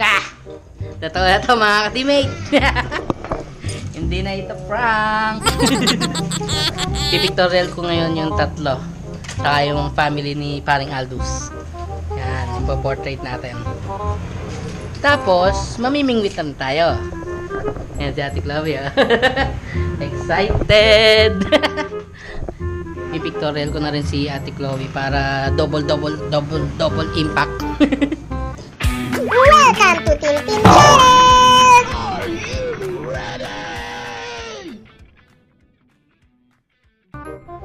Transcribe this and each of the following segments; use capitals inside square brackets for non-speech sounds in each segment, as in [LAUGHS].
Ah! Totoo na to mga ka-teammate. [LAUGHS] Hindi na ito prank. [LAUGHS] Pipictorial ko ngayon yung tatlo. Saka yung family ni paring Aldous. Yan, ipo-portrait natin. Tapos, mamimingwitan tayo. Yan si Ate Chloe, [LAUGHS] ah. Excited! Pipictorial ko na rin si Ate Chloe para double, double, double, double impact. Welcome to Tintin Channel!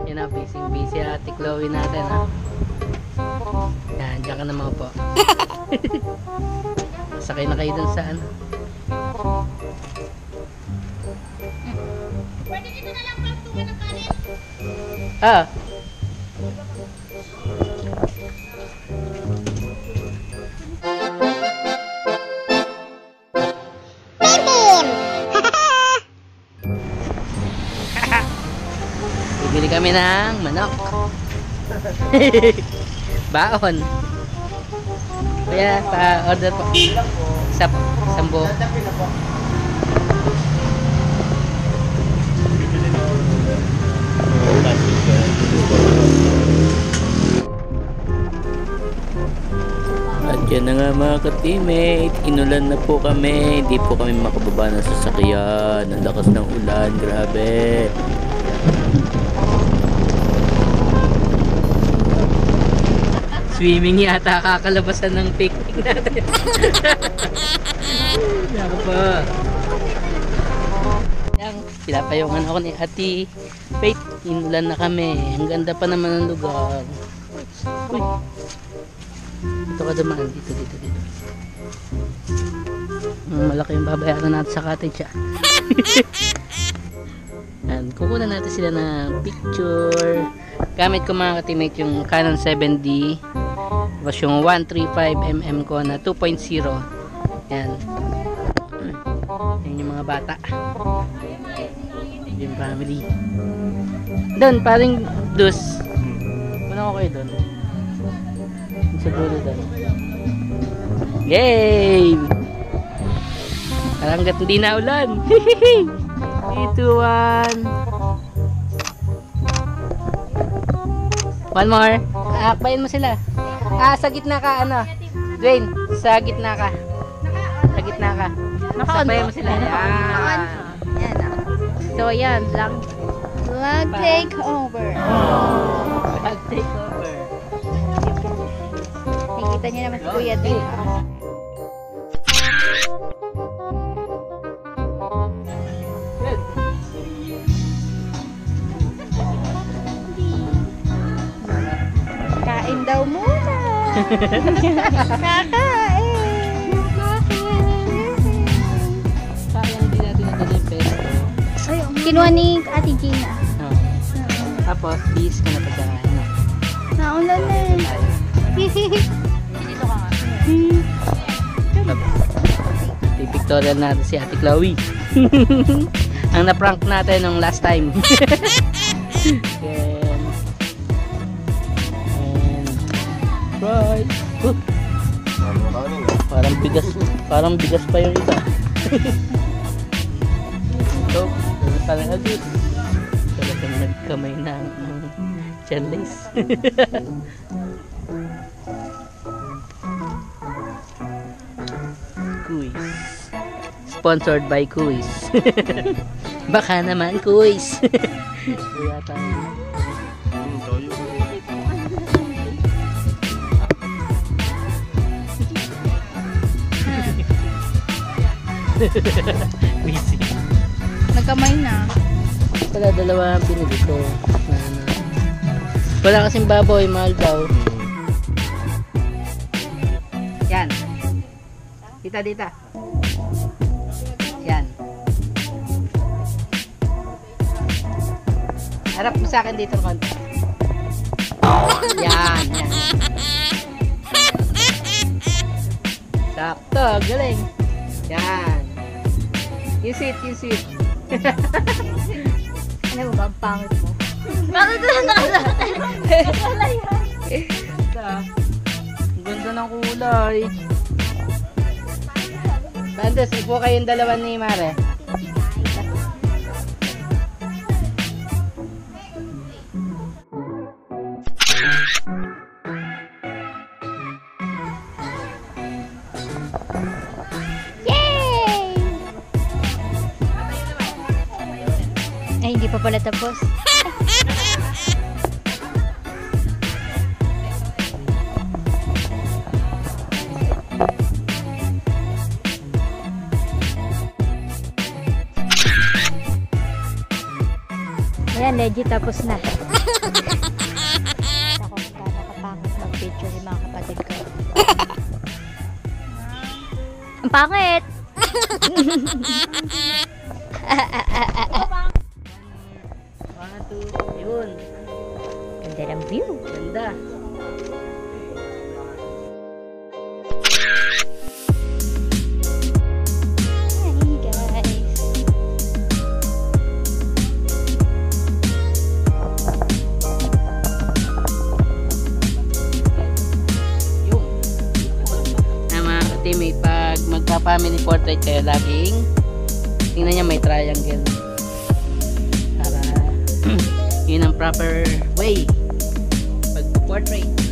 Yan na, busy busy ate Chloe natin ha. Yan, dyan ka na mga po. [LAUGHS] Sakay na kayo dun sa ano. Pwede dito na lang pagtungan ng kanin. Ah, kami ng manok. [LAUGHS] Baon. Kaya, pa-order po. Sa sambo. At yan na nga mga ka-teammate, inulan na po kami, hindi po kami makababa ng sasakyan, ang lakas ng ulan, grabe. Swimming yata kakalabasan ng picnic natin. [LAUGHS] Ako po. Yan, pinapayungan ako ni Ate Faith. Inulan na kami. Ang ganda pa naman ng lugar. Uy. Dito ka dumaan. Dito, dito, dito. Malaki yung babayaran natin sa cottage ah. [LAUGHS] Yan, kukunan natin sila ng picture. Gamit ko mga ka-teammate yung Canon 7D. Tapos yung 135mm ko na 2.0. Yan. Yan yung mga bata. Yung family. Doon, paring dus. Muna ko kayo doon. Sa dulo doon. Yay! Parang gat hindi na ulan. 3, 2, 1. One more. Aakbayin mo sila. Ah, sa gitna ka, ano? Dwayne, sa gitna ka. Sa gitna ka. Sakbayin mo sila. Yan. Yan ah. So yan, vlog, vlog takeover. Pag take over. Nakikita niyo naman si Kuya. Good. Kain daw muna. Kakain. Sayang hindi natin nadala yung peso. Ay, Kinuha ni Ate Gina. Oh. Tapos, bis ka na pa sa ano. Naulan na eh. Pipictorial natin si Ate Chloe. [LAUGHS] Ang na-prank natin nung last time. [LAUGHS] right. Uh, parang bigas, parang bigas pa yung isa. so, parang agad. Talagang nagkamay na ang challenge. [LAUGHS] Kuis. Sponsored by Kuis. [LAUGHS] Baka naman Kuis. Kaya tayo. [LAUGHS] Kuisi. Nagkamay na. Wala dalawa ang pinili ko. Na, ano. Wala kasing baboy, mahal daw. Yan. Dita, dita. Yan. Harap mo sa akin dito konti. Yan, yan. Sakto, galing. Yan. You sit, you sit. Ano ba, ang pangit mo? Bakit na nakalakay? Yan. Ganda. Ng kulay. Andes, upo kayong dalawa ni Mare. Hindi pa pala tapos. Ayan, legit tapos na. Ako, nakakapangit mag-picture yung mga kapatid ko. Ang pangit! [LAUGHS] portrait kayo, laging tingnan niya may triangle. Para [CLEARS THROAT] yun ang proper way pag-portrait. Okay,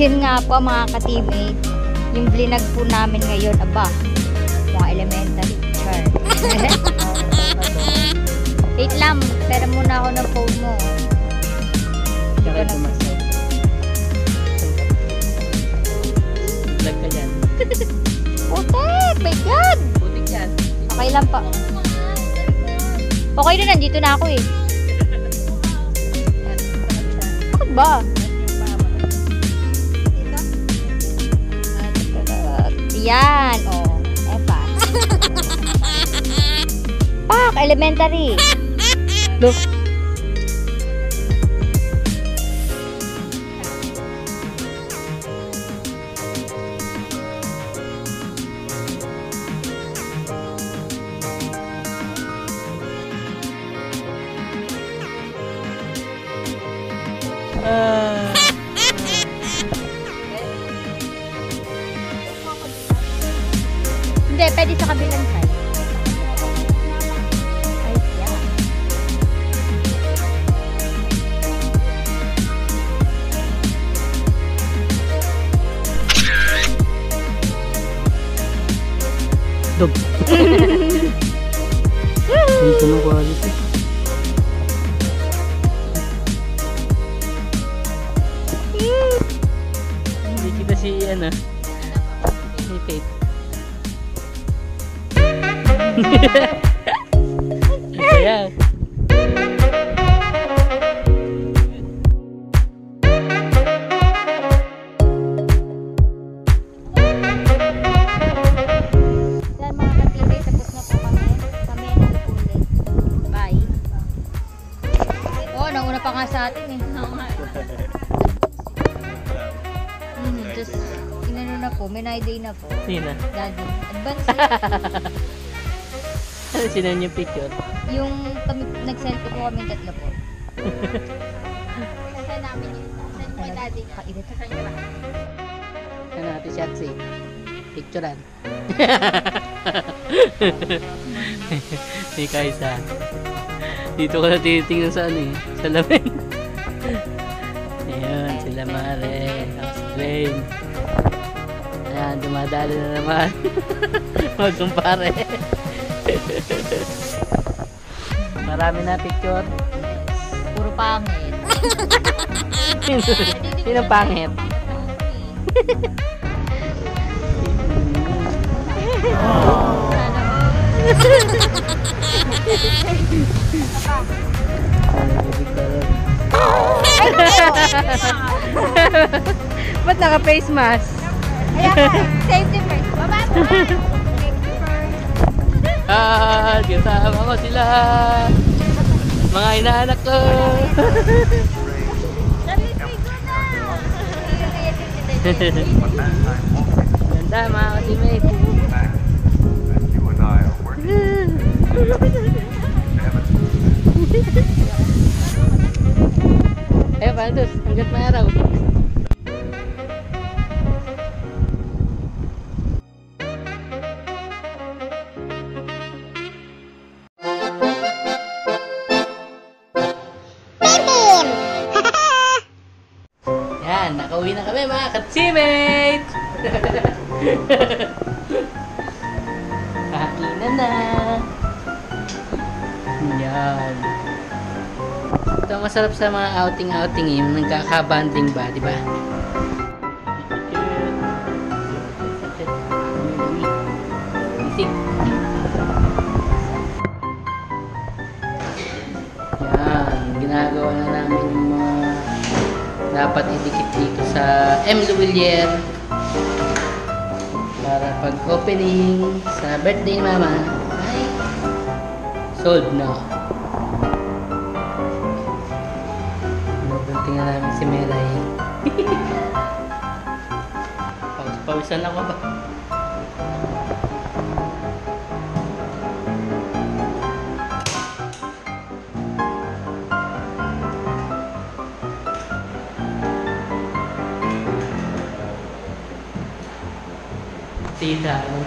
So, yun nga po mga ka-teammate. Yung blinag po namin ngayon, aba, mga elementary. Char. [LAUGHS] Wait lang, pera muna ako ng phone mo. Tsaka tumasok. Vlog ka dyan. Putek! My God! Putik yan. Okay lang pa. Okay na, nandito na ako eh. Bakit [LAUGHS] ba? Yan, oh. Epa. [LAUGHS] Pak, elementary. Look. Hindi, pwede sa kabilang side. Dog. [LAUGHS] Dito na quality. Hindi kita si ano. Nauna pa nga sa atin eh. Hmm, just, inano na po, Menay Day na po. Sino? Daddy. Advance [LAUGHS] sinan yung picture? yung kami, nag-selfie po kami tatlo po. [LAUGHS] Saan namin yun? Saan mo daddy? Kairita. Ano natin si? Picturean. [LAUGHS] May kaisa. Dito ko na tinitingnan sa ano eh. Sa lamin. Ayun, sila Mare. Si Dwayne. Ayan, dumadali na naman. [LAUGHS] Magkumpare. Marami na picture. Puro pangit. [LAUGHS] Sino pangit? Ba't naka-face mask? [LAUGHS] Safety first. Baba mo. Safety first. Ah, kasama ko sila. Mga inaanak ko. Ganda mga ka-teammate. you and I are working Ayun, paano dos? Hanggat may araw. Ka-teammate! Kakinan na! Yan. Ito masarap sa mga outing-outing eh, nagkaka-banding ba, di ba? Isik. Dapat idikit dito sa M. Luwilier para pag opening sa birthday ni mama ay sold na. Nabunting na namin si Melay. [LAUGHS] Paus-pausan ako ba? 的。